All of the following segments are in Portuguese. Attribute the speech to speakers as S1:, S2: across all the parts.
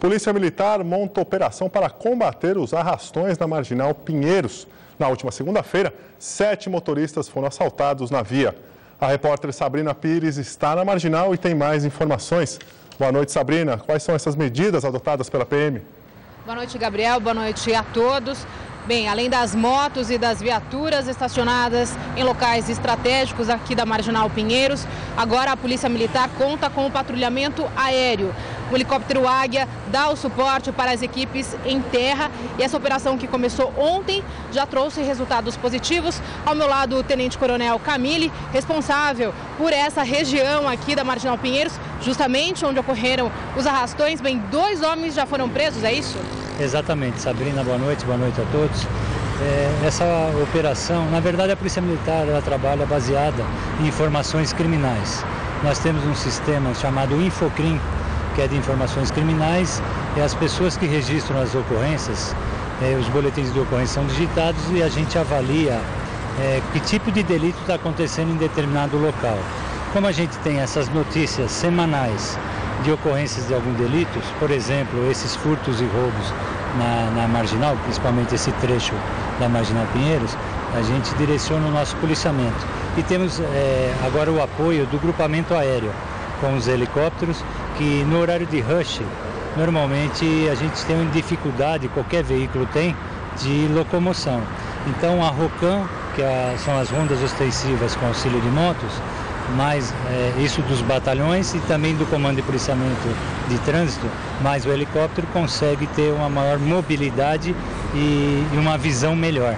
S1: Polícia Militar monta operação para combater os arrastões na Marginal Pinheiros. Na última segunda-feira, sete motoristas foram assaltados na via. A repórter Sabrina Pires está na Marginal e tem mais informações. Boa noite, Sabrina. Quais são essas medidas adotadas pela PM?
S2: Boa noite, Gabriel. Boa noite a todos. Bem, além das motos e das viaturas estacionadas em locais estratégicos aqui da Marginal Pinheiros, agora a Polícia Militar conta com o patrulhamento aéreo. O helicóptero Águia dá o suporte para as equipes em terra e essa operação que começou ontem já trouxe resultados positivos. Ao meu lado, o Tenente Coronel Camille, responsável por essa região aqui da Marginal Pinheiros, justamente onde ocorreram os arrastões. Bem, dois homens já foram presos, é isso?
S3: Exatamente. Sabrina, boa noite, boa noite a todos. É, essa operação, na verdade, a Polícia Militar ela trabalha baseada em informações criminais. Nós temos um sistema chamado Infocrim, que é de informações criminais, e as pessoas que registram as ocorrências, é, os boletins de ocorrência são digitados e a gente avalia é, que tipo de delito está acontecendo em determinado local. Como a gente tem essas notícias semanais de ocorrências de algum delito, por exemplo, esses furtos e roubos na, na Marginal, principalmente esse trecho da Marginal Pinheiros, a gente direciona o nosso policiamento. E temos é, agora o apoio do grupamento aéreo com os helicópteros, que no horário de rush, normalmente a gente tem uma dificuldade, qualquer veículo tem, de locomoção. Então a ROCAM, que são as rondas ostensivas com auxílio de motos, mais é, isso dos batalhões e também do comando de policiamento de trânsito, mais o helicóptero consegue ter uma maior mobilidade e, e uma visão melhor.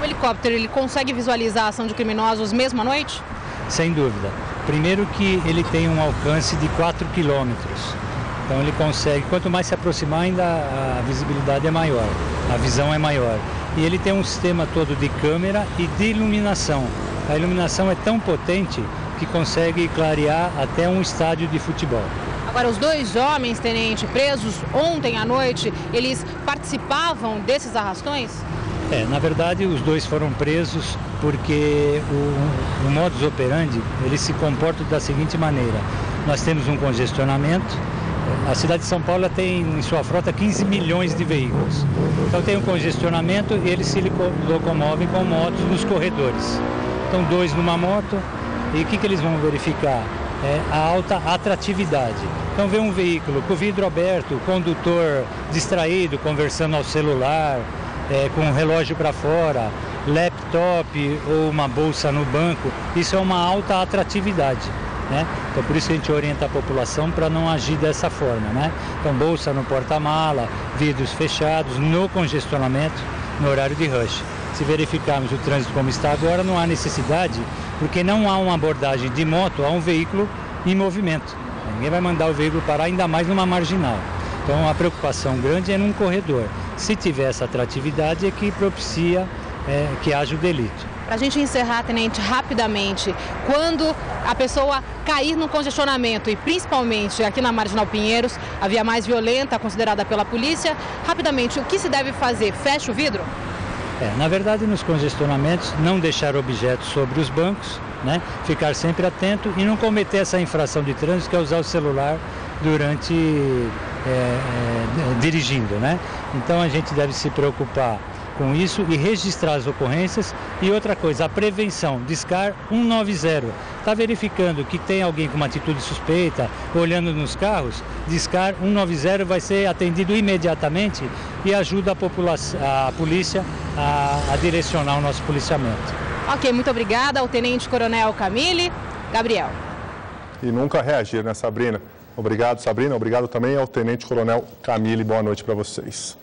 S2: O helicóptero ele consegue visualizar a ação de criminosos mesmo à noite?
S3: Sem dúvida. Primeiro que ele tem um alcance de 4 quilômetros. Então ele consegue, quanto mais se aproximar, ainda a visibilidade é maior, a visão é maior. E ele tem um sistema todo de câmera e de iluminação. A iluminação é tão potente que consegue clarear até um estádio de futebol.
S2: Agora, os dois homens, tenente, presos ontem à noite, eles participavam desses arrastões?
S3: É, na verdade, os dois foram presos porque o, o modus operandi ele se comporta da seguinte maneira: nós temos um congestionamento. A cidade de São Paulo tem em sua frota 15 milhões de veículos. Então tem um congestionamento e eles se locomovem com motos nos corredores. Então dois numa moto e o que, que eles vão verificar? É a alta atratividade. Então vê um veículo com o vidro aberto, condutor distraído, conversando ao celular, é, com o relógio para fora, laptop ou uma bolsa no banco, isso é uma alta atratividade. Né? Então por isso a gente orienta a população para não agir dessa forma. Né? Então bolsa no porta-mala, vidros fechados, no congestionamento, no horário de rush. Se verificarmos o trânsito como está agora, não há necessidade, porque não há uma abordagem de moto a um veículo em movimento. Ninguém vai mandar o veículo parar, ainda mais numa marginal. Então a preocupação grande é num corredor. Se tiver essa atratividade é que propicia é, que haja o delito.
S2: Para a gente encerrar, tenente, rapidamente, quando a pessoa cair no congestionamento e principalmente aqui na Marginal Pinheiros, a via mais violenta considerada pela polícia, rapidamente, o que se deve fazer? Fecha o vidro?
S3: É, na verdade, nos congestionamentos, não deixar objetos sobre os bancos, né? ficar sempre atento e não cometer essa infração de trânsito que é usar o celular durante é, é, dirigindo. Né? Então a gente deve se preocupar com isso e registrar as ocorrências. E outra coisa, a prevenção, discar 190. Está verificando que tem alguém com uma atitude suspeita, olhando nos carros, discar 190 vai ser atendido imediatamente e ajuda a, população, a polícia a, a direcionar o nosso policiamento.
S2: Ok, muito obrigada ao Tenente Coronel Camille. Gabriel.
S1: E nunca reagir, né, Sabrina? Obrigado, Sabrina. Obrigado também ao Tenente Coronel Camille. Boa noite para vocês.